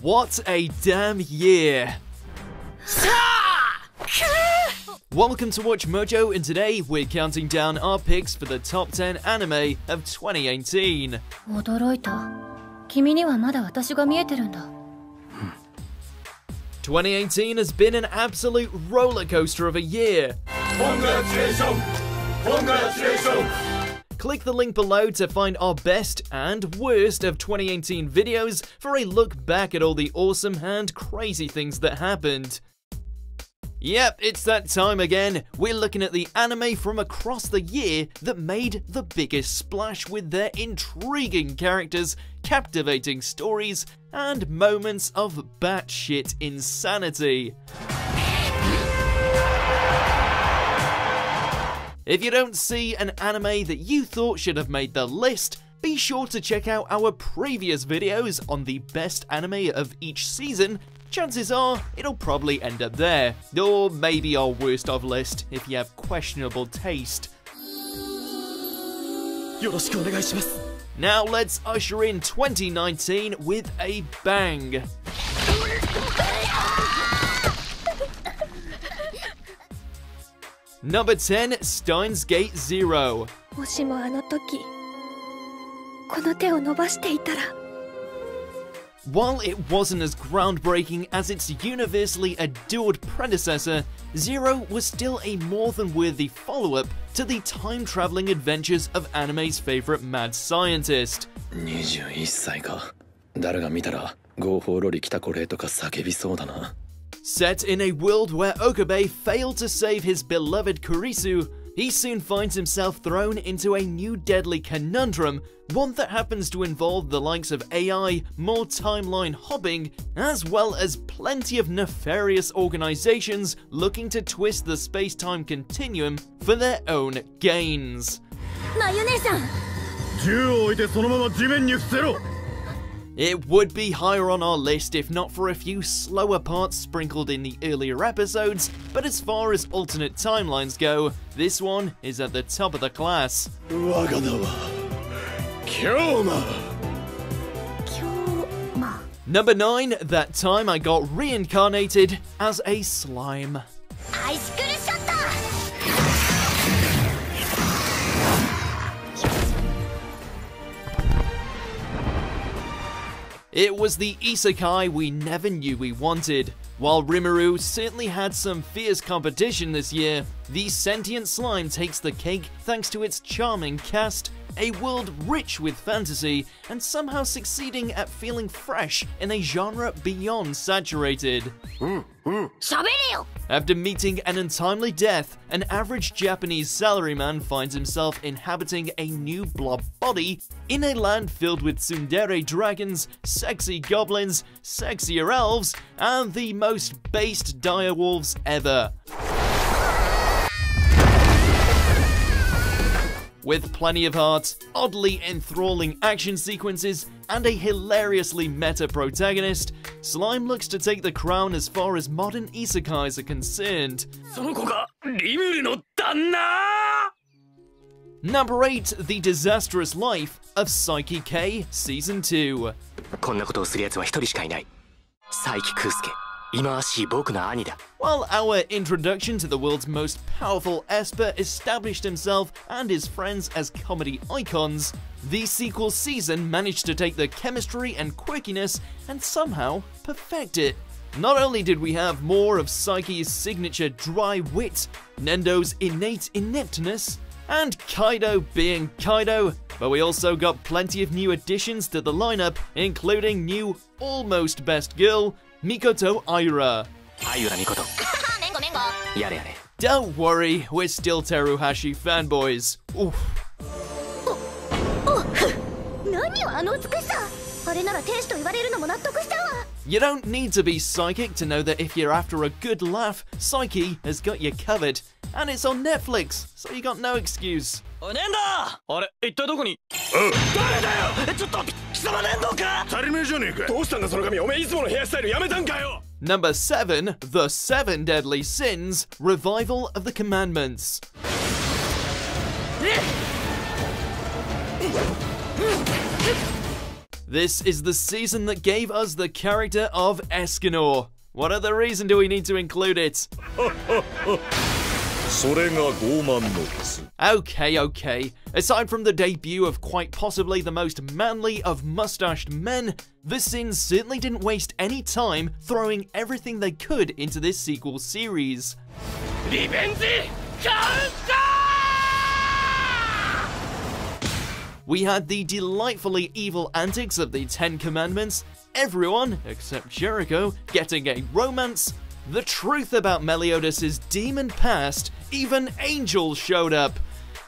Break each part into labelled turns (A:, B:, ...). A: What a damn year! Welcome to Watch Mojo, and today we're counting down our picks for the top 10 anime of 2018. 2018 has been an absolute rollercoaster of a year. Congratulations! Congratulations! Click the link below to find our best and worst of 2018 videos for a look back at all the awesome and crazy things that happened. Yep, it's that time again. We're looking at the anime from across the year that made the biggest splash with their intriguing characters, captivating stories, and moments of batshit insanity. If you don't see an anime that you thought should have made the list, be sure to check out our previous videos on the best anime of each season. Chances are, it'll probably end up there, or maybe our worst of list if you have questionable taste. Now let's usher in 2019 with a bang. Number 10, Steins Gate Zero. While it wasn't as groundbreaking as its universally adored predecessor, Zero was still a more than worthy follow up to the time traveling adventures of anime's favorite mad scientist. 21歳か。誰が見たら、合法ロリ来たこれとか叫びそうだな。Set in a world where Okabe failed to save his beloved Kurisu, he soon finds himself thrown into a new deadly conundrum, one that happens to involve the likes of AI, more timeline hobbing, as well as plenty of nefarious organizations looking to twist the space-time continuum for their own gains. Mayune-san! It would be higher on our list if not for a few slower parts sprinkled in the earlier episodes, but as far as alternate timelines go, this one is at the top of the class. Number 9, that time I got reincarnated as a slime. It was the isekai we never knew we wanted. While Rimuru certainly had some fierce competition this year, the sentient slime takes the cake thanks to its charming cast, a world rich with fantasy, and somehow succeeding at feeling fresh in a genre beyond saturated. Hmm, hmm. After meeting an untimely death, an average Japanese salaryman finds himself inhabiting a new blob body in a land filled with tsundere dragons, sexy goblins, sexier elves, and the most based direwolves ever. with plenty of heart, oddly enthralling action sequences, and a hilariously meta protagonist, Slime looks to take the crown as far as modern isekais are concerned. Number 8 The Disastrous Life of Saiki K Season 2 while our introduction to the world's most powerful Esper established himself and his friends as comedy icons, the sequel season managed to take the chemistry and quirkiness and somehow perfect it. Not only did we have more of Saiki's signature dry wit, Nendo's innate ineptness, and Kaido being Kaido, but we also got plenty of new additions to the lineup, including new almost best girl, Mikoto Ayura, uh, Ayura Mikoto. mengo, mengo. yare yare. Don't worry, we're still Teruhashi fanboys. Oof. You don't need to be psychic to know that if you're after a good laugh, Psyche has got you covered. And it's on Netflix, so you got no excuse. おねんだあれ、一体どこに誰だよちょっと oh, Number 7, The Seven Deadly Sins, Revival of the Commandments. This is the season that gave us the character of Escanor. What other reason do we need to include it? Okay, okay. Aside from the debut of quite possibly the most manly of mustached men, the Sins certainly didn't waste any time throwing everything they could into this sequel series. Revenge! We had the delightfully evil antics of the Ten Commandments, everyone, except Jericho, getting a romance, the truth about Meliodas' demon past, even angels showed up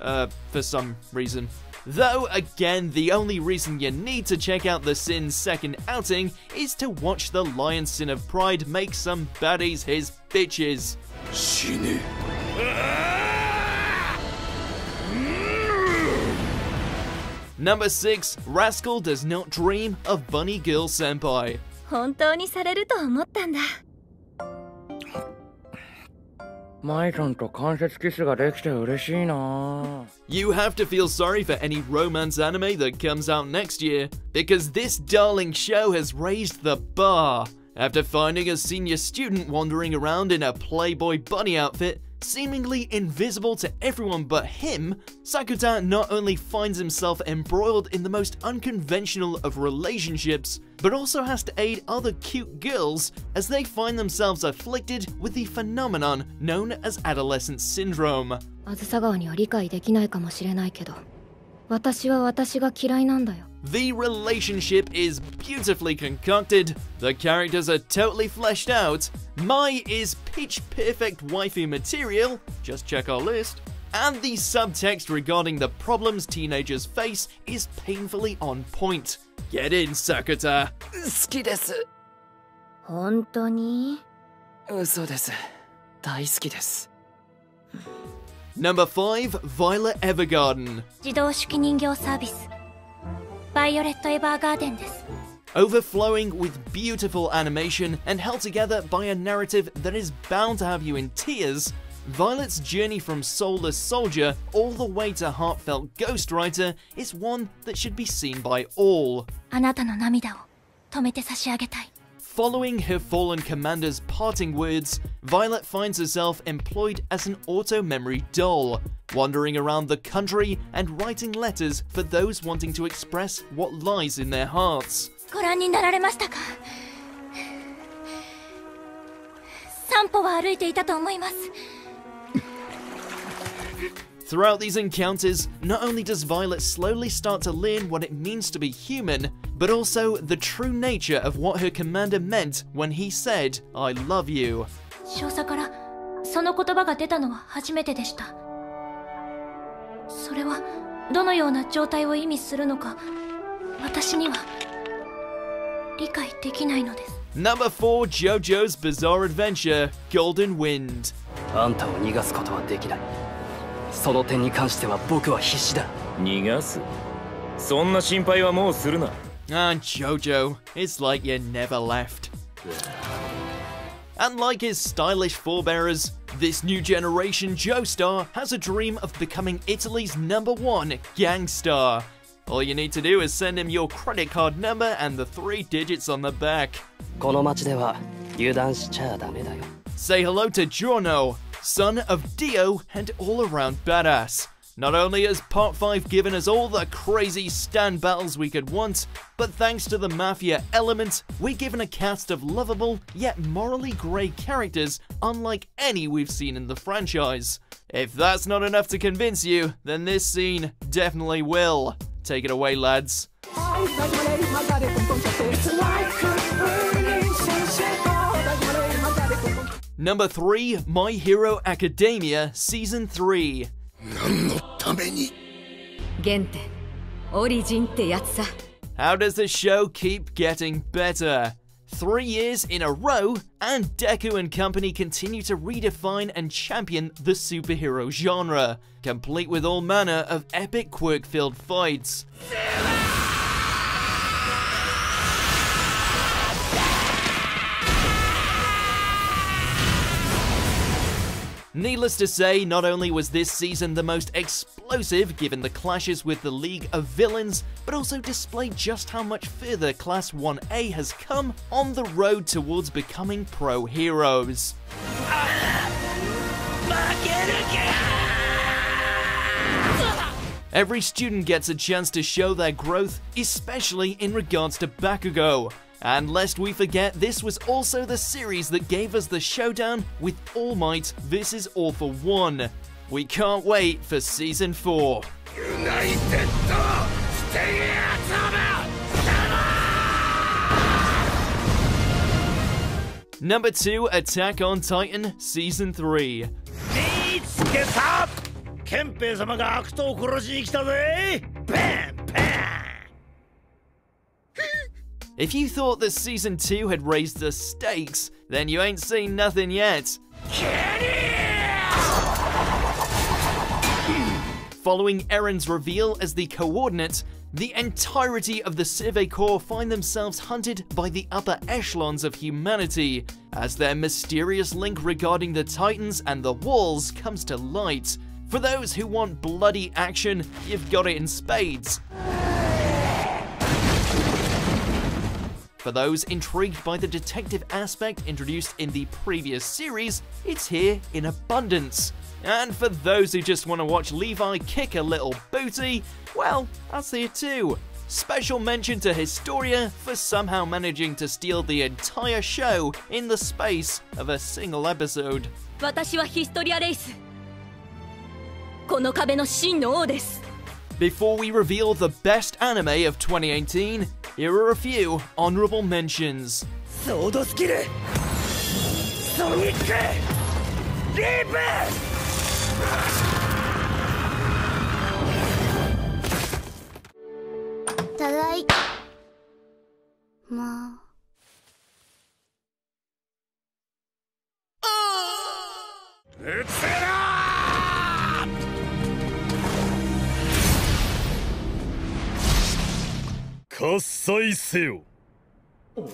A: uh, for some reason. Though, again, the only reason you need to check out The Sin's second outing is to watch the Lion Sin of Pride make some baddies his bitches. Shinu. Number 6. Rascal does not dream of Bunny Girl Senpai. 本当にされると思ったんだ。you have to feel sorry for any romance anime that comes out next year, because this darling show has raised the bar. After finding a senior student wandering around in a Playboy bunny outfit, Seemingly invisible to everyone but him, Sakuta not only finds himself embroiled in the most unconventional of relationships, but also has to aid other cute girls as they find themselves afflicted with the phenomenon known as adolescent syndrome. 私は私が嫌いなんだよ。The relationship is beautifully concocted, the characters are totally fleshed out, Mai is pitch perfect waifu material, just check our list, and the subtext regarding the problems teenagers face is painfully on point. Get in, desu. Hontoni? Uso Sakuta! desu. Number 5, Violet Evergarden. Overflowing with beautiful animation and held together by a narrative that is bound to have you in tears, Violet's journey from soulless soldier all the way to heartfelt ghostwriter is one that should be seen by all. あなたの涙を止めて差し上げたい。Following her fallen commander's parting words, Violet finds herself employed as an auto memory doll, wandering around the country and writing letters for those wanting to express what lies in their hearts. Throughout these encounters, not only does Violet slowly start to learn what it means to be human, but also the true nature of what her commander meant when he said, I love you. Number 4 JoJo's Bizarre Adventure Golden Wind あんたを逃がすことはできない。その点に関しては僕は必死だ。逃がすそんな心配はもうするな。and ah, Jojo, it's like you never left. And like his stylish forebearers, this new generation Joestar has a dream of becoming Italy's number one gangster. All you need to do is send him your credit card number and the three digits on the back. Say hello to Giorno, son of Dio and all-around badass. Not only has Part 5 given us all the crazy stand battles we could want, but thanks to the Mafia element, we're given a cast of lovable yet morally grey characters unlike any we've seen in the franchise. If that's not enough to convince you, then this scene definitely will. Take it away, lads. Number 3 My Hero Academia Season 3 how does the show keep getting better? Three years in a row, and Deku and company continue to redefine and champion the superhero genre, complete with all manner of epic quirk-filled fights. Needless to say, not only was this season the most explosive given the clashes with the League of Villains, but also displayed just how much further Class 1A has come on the road towards becoming pro heroes. Every student gets a chance to show their growth, especially in regards to Bakugo. And lest we forget, this was also the series that gave us the showdown with All Might vs. All For One. We can't wait for Season 4. United Number 2, Attack on Titan Season 3. If you thought that Season 2 had raised the stakes, then you ain't seen nothing yet. Following Eren's reveal as the coordinate, the entirety of the Survey Corps find themselves hunted by the upper echelons of humanity, as their mysterious link regarding the Titans and the Walls comes to light. For those who want bloody action, you've got it in spades. For those intrigued by the detective aspect introduced in the previous series, it's here in abundance. And for those who just want to watch Levi kick a little booty, well, that's here too. Special mention to Historia for somehow managing to steal the entire show in the space of a single episode. この壁の真の王です before we reveal the best anime of 2018, here are a few honorable mentions. Sword Skill Sonic 喝采せよ我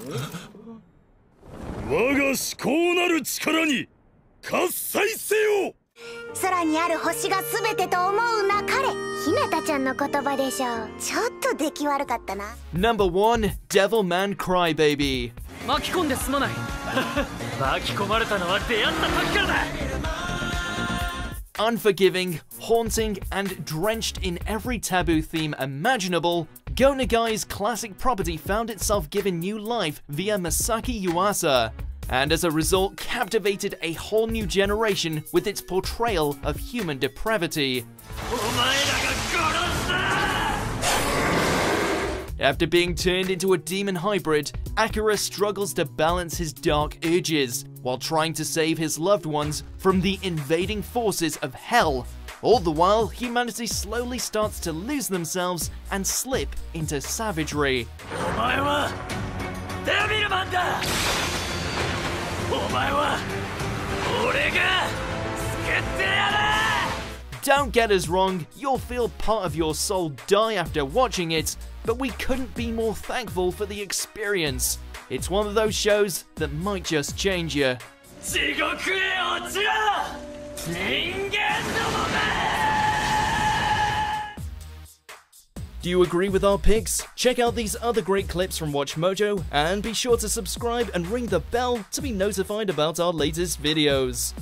A: が至高なる力に喝采せよ空にある星が全てと思うなかれひたちゃんの言葉でしょうちょっと出来悪かったな No.1 Devil Man Crybaby 巻き込んですまない 巻き込まれたのは出会った時からだ Unforgiving, haunting, and drenched in every taboo theme imaginable, Go Nagai's classic property found itself given new life via Masaki Yuasa, and as a result captivated a whole new generation with its portrayal of human depravity. After being turned into a demon hybrid, Akira struggles to balance his dark urges, while trying to save his loved ones from the invading forces of hell all the while, humanity slowly starts to lose themselves and slip into savagery. Don't get us wrong, you'll feel part of your soul die after watching it, but we couldn't be more thankful for the experience. It's one of those shows that might just change you. Do you agree with our picks? Check out these other great clips from Watch Mojo, and be sure to subscribe and ring the bell to be notified about our latest videos.